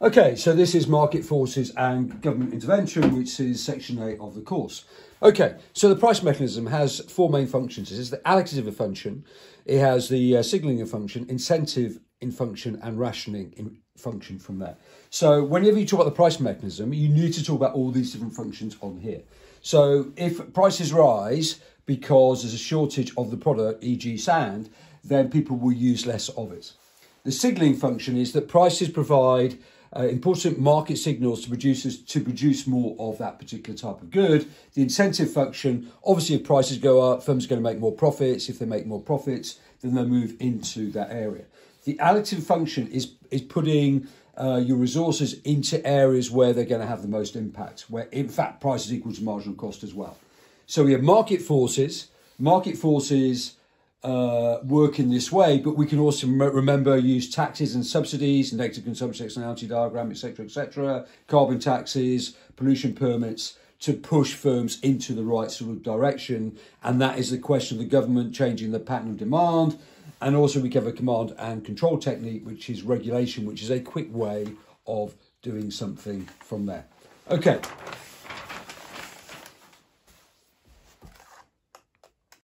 Okay, so this is market forces and government intervention, which is section 8 of the course. Okay, so the price mechanism has four main functions. It is the allocative function, it has the uh, signalling function, incentive in function, and rationing in function from there. So whenever you talk about the price mechanism, you need to talk about all these different functions on here. So if prices rise because there's a shortage of the product, e.g. sand, then people will use less of it. The signalling function is that prices provide uh, important market signals to producers to produce more of that particular type of good. The incentive function, obviously, if prices go up, firms are going to make more profits. If they make more profits, then they'll move into that area. The allocative function is is putting uh, your resources into areas where they're going to have the most impact, where in fact price is equal to marginal cost as well. So we have market forces. Market forces uh, work in this way, but we can also remember use taxes and subsidies, negative consumption externality diagram, etc., etc., carbon taxes, pollution permits to push firms into the right sort of direction. And that is the question of the government changing the pattern of demand. And also we have a command and control technique, which is regulation, which is a quick way of doing something from there. Okay,